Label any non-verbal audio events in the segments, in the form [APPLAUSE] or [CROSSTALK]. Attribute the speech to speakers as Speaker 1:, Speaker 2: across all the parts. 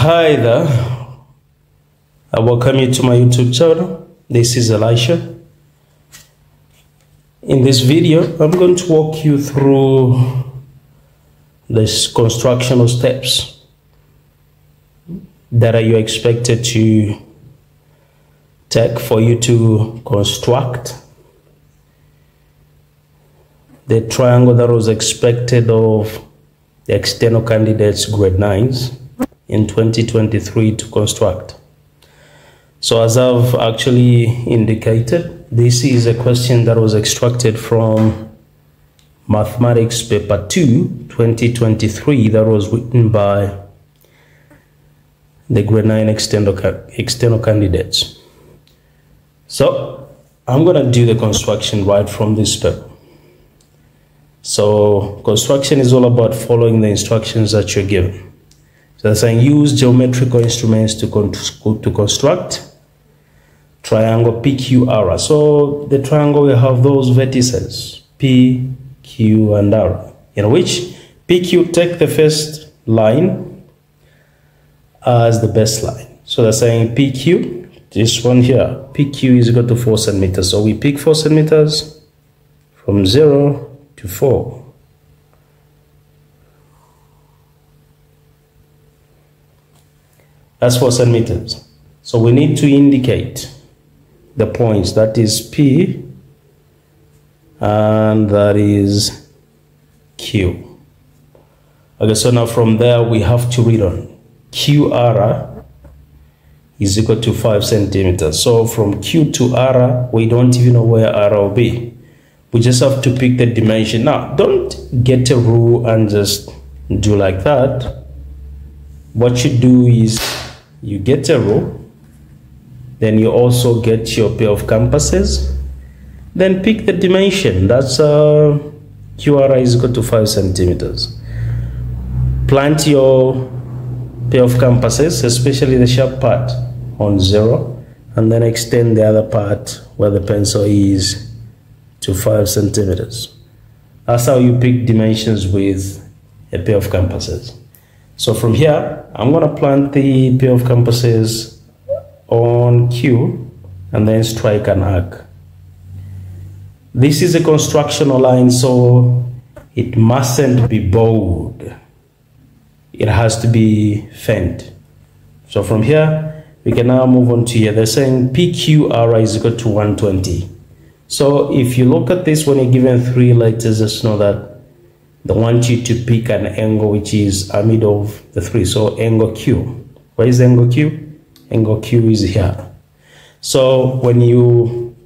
Speaker 1: Hi there. I welcome you to my YouTube channel. This is Elisha. In this video, I'm going to walk you through the constructional steps that are you expected to take for you to construct the triangle that was expected of the external candidates grade 9s in 2023 to construct. So as I've actually indicated, this is a question that was extracted from Mathematics Paper 2, 2023, that was written by the grade 9 external, external candidates. So I'm going to do the construction right from this paper. So construction is all about following the instructions that you're given. So that's saying use geometrical instruments to, con to construct triangle PQR. So the triangle will have those vertices P, Q, and R. In which PQ take the first line as the baseline. So they're saying PQ, this one here, PQ is equal to 4 centimeters. So we pick 4 centimeters from 0 to 4. That's for centimeters. So we need to indicate the points. That is P and that is Q. Okay, so now from there we have to read on QR is equal to 5 centimeters. So from Q to R, we don't even know where R will be we just have to pick the dimension now don't get a rule and just do like that what you do is you get a rule then you also get your pair of compasses then pick the dimension that's uh, QRI is equal to 5 centimeters plant your pair of compasses especially the sharp part on zero and then extend the other part where the pencil is to 5 centimeters. That's how you pick dimensions with a pair of compasses. So from here, I'm going to plant the pair of compasses on Q and then strike an arc. This is a constructional line, so it mustn't be bold. It has to be faint. So from here, we can now move on to here. They're saying PQR is equal to 120. So if you look at this, when you're given three letters, just know that they want you to pick an angle which is a amid of the three. So angle Q. Where is angle Q? Angle Q is here. So when you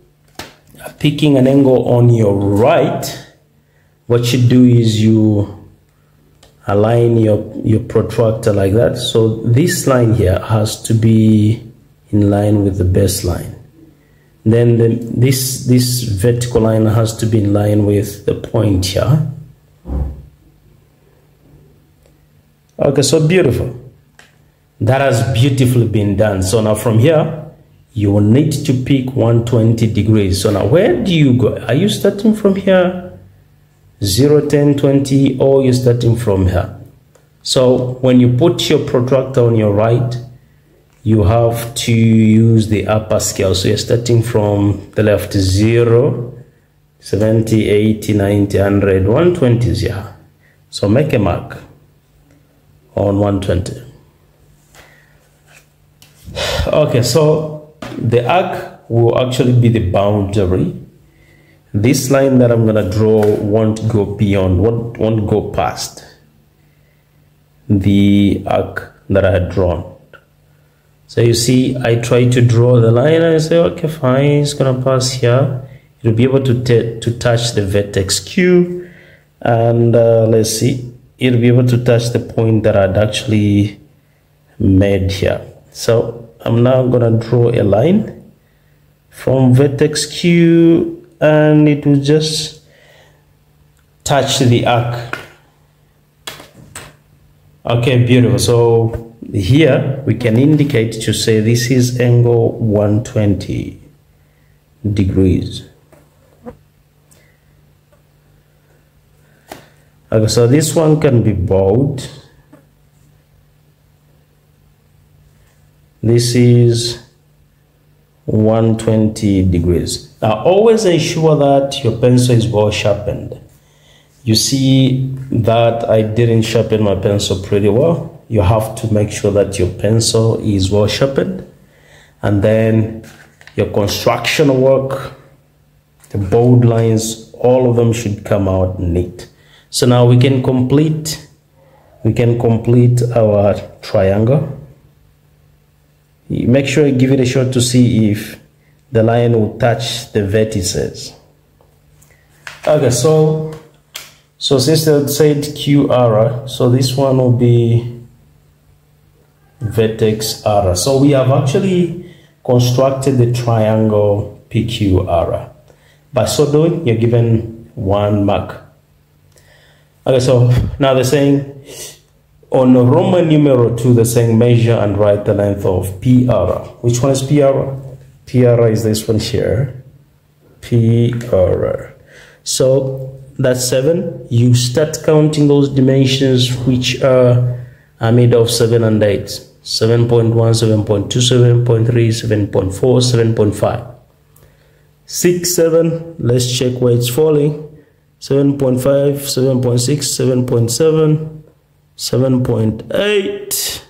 Speaker 1: are picking an angle on your right, what you do is you align your, your protractor like that. So this line here has to be in line with the baseline then the, this this vertical line has to be in line with the point here okay so beautiful. That has beautifully been done. So now from here you will need to pick 120 degrees. So now where do you go? Are you starting from here? 0 10 20 or you're starting from here? So when you put your protractor on your right you have to use the upper scale. So you're starting from the left 0, 70, 80, 90, 100, 120 is here. So make a mark on 120. Okay, so the arc will actually be the boundary. This line that I'm gonna draw won't go beyond, won't, won't go past the arc that I had drawn. So you see, I try to draw the line and I say, okay, fine, it's gonna pass here. It'll be able to, to touch the vertex Q and uh, let's see, you'll be able to touch the point that I'd actually made here. So I'm now gonna draw a line from vertex Q and it will just touch the arc. Okay, beautiful. So here we can indicate to say this is angle 120 degrees okay so this one can be bold this is 120 degrees. Now always ensure that your pencil is well sharpened. You see that I didn't sharpen my pencil pretty well. You have to make sure that your pencil is well sharpened. And then your construction work, the bold lines, all of them should come out neat. So now we can complete, we can complete our triangle. Make sure you give it a shot to see if the line will touch the vertices. Okay, so so since they said QR, so this one will be vertex R. So we have actually constructed the triangle PQR. By so doing, you're given one mark. Okay, so now they're saying on Roman numeral 2, they're saying measure and write the length of PR. Which one is PR? PR is this one here. PR. So that's 7. You start counting those dimensions which are, are made of 7 and 8. 7.1, 7.2, 7.3, 7.4, 7.5. 6, 7, let's check where it's falling. 7.5, 7.6, 7.7, 7.8.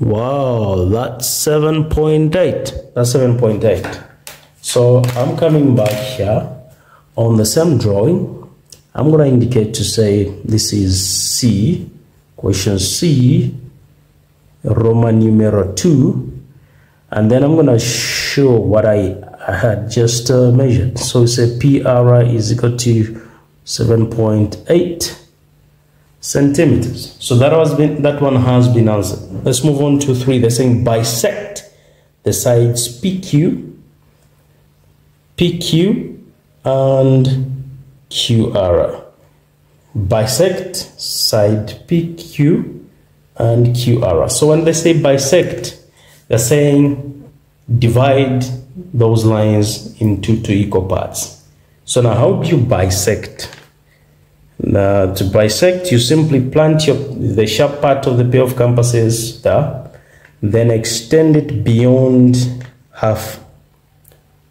Speaker 1: Wow, that's 7.8. That's 7.8. So I'm coming back here on the same drawing. I'm going to indicate to say this is C, question C, Roman numeral 2. And then I'm going to show what I I had just uh, measured. So it's a PR is equal to 7.8 centimeters. So that was been that one has been answered. Let's move on to three. They're saying bisect the sides PQ, PQ, and QR. Bisect side PQ and QR. So when they say bisect, they're saying divide those lines into two equal parts. So now how do you bisect? Now to bisect, you simply plant your the sharp part of the pair of compasses there, then extend it beyond half.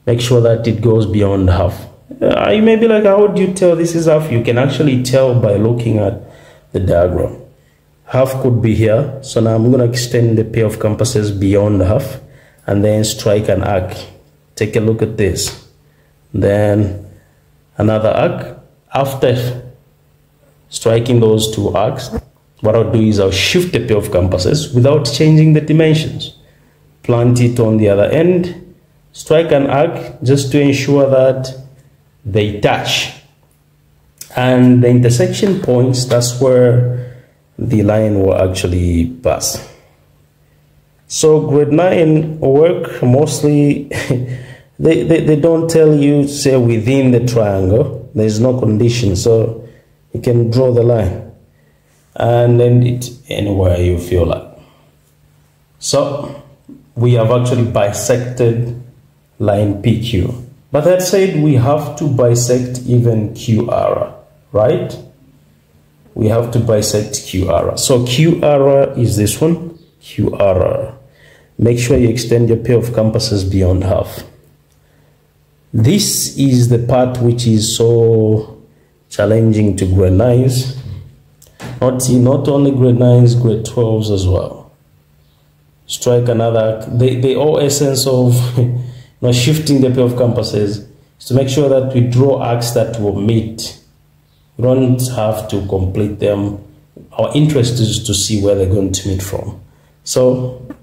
Speaker 1: Make sure that it goes beyond half. Uh, you may be like, how do you tell this is half? You can actually tell by looking at the diagram. Half could be here. So now I'm going to extend the pair of compasses beyond half and then strike an arc. Take a look at this. Then another arc. After striking those two arcs, what I'll do is I'll shift the pair of compasses without changing the dimensions. Plant it on the other end, strike an arc just to ensure that they touch. And the intersection points, that's where the line will actually pass. So grade 9 work mostly, [LAUGHS] they, they, they don't tell you, say, within the triangle. There's no condition. So you can draw the line and end it anywhere you feel like. So we have actually bisected line PQ. But that said, we have to bisect even QR, right? We have to bisect QR. So QR is this one, QR. Make sure you extend your pair of compasses beyond half. This is the part which is so challenging to grade 9s. Not, not only grade 9s, grade 12s as well. Strike another, the, the whole essence of [LAUGHS] you know, shifting the pair of compasses is to make sure that we draw arcs that will meet. We don't have to complete them. Our interest is to see where they're going to meet from. So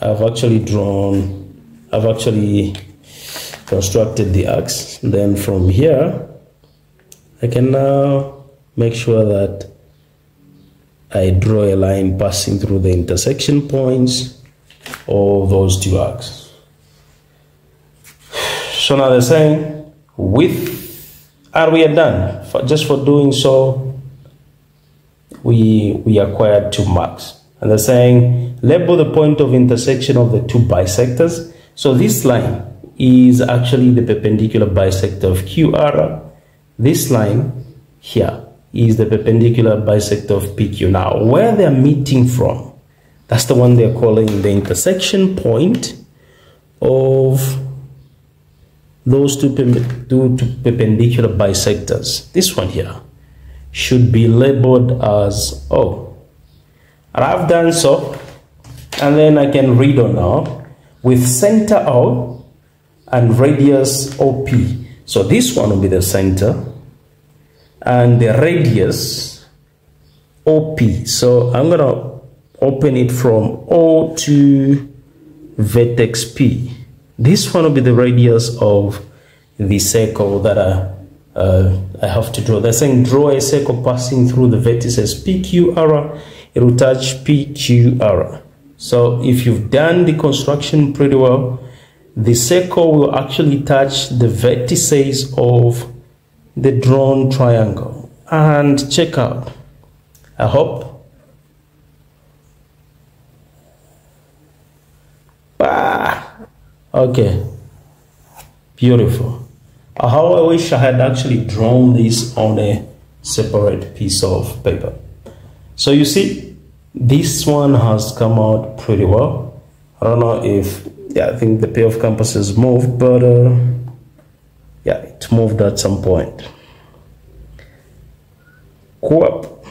Speaker 1: I've actually drawn, I've actually constructed the arcs. Then from here, I can now make sure that I draw a line passing through the intersection points of those two arcs. So now they're saying with, are we done? For, just for doing so, we, we acquired two marks. And they're saying label the point of intersection of the two bisectors. So this line is actually the perpendicular bisector of QR. This line here is the perpendicular bisector of PQ. Now, where they're meeting from, That's the one they're calling the intersection point of those two, two, two perpendicular bisectors. This one here should be labeled as oh, O. And I've done so. And then I can read on now with center O and radius OP. So this one will be the center and the radius OP. So I'm going to open it from O to vertex P. This one will be the radius of the circle that I, uh, I have to draw. They're saying draw a circle passing through the vertices PQR. It will touch PQR. So if you've done the construction pretty well, the circle will actually touch the vertices of the drawn triangle. And check out. I hope Ah, okay. Beautiful. How I wish I had actually drawn this on a separate piece of paper. So you see, this one has come out pretty well. I don't know if, yeah, I think the pair of compasses moved, but uh, yeah, it moved at some point. Cool.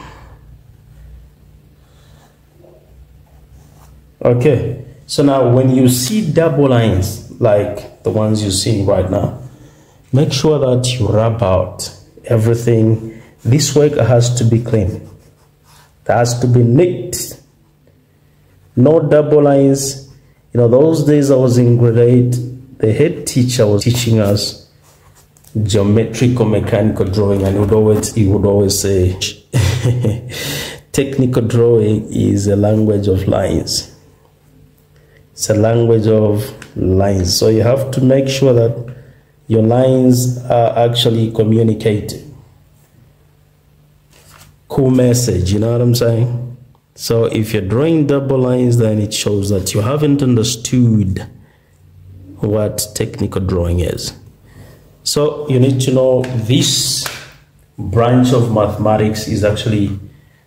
Speaker 1: Okay. So now when you see double lines like the ones you're seeing right now, make sure that you rub out everything. This work has to be clean. It has to be neat. No double lines. You know, those days I was in grade 8, the head teacher was teaching us geometrical mechanical drawing and would always, he would always say, [LAUGHS] technical drawing is a language of lines it's a language of lines. So you have to make sure that your lines are actually communicating. Cool message, you know what I'm saying? So if you're drawing double lines, then it shows that you haven't understood what technical drawing is. So you need to know this branch of mathematics is actually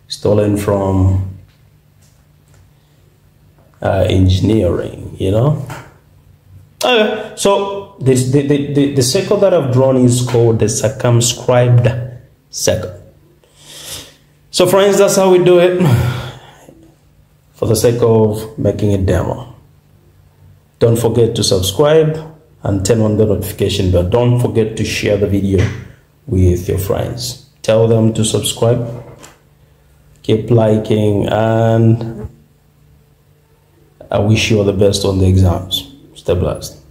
Speaker 1: stolen from uh, engineering, you know. Okay, so this, the, the, the, the circle that I've drawn is called the circumscribed circle. So friends, that's how we do it for the sake of making a demo. Don't forget to subscribe and turn on the notification bell. Don't forget to share the video with your friends. Tell them to subscribe, keep liking and I wish you all the best on the exams. Stay blessed.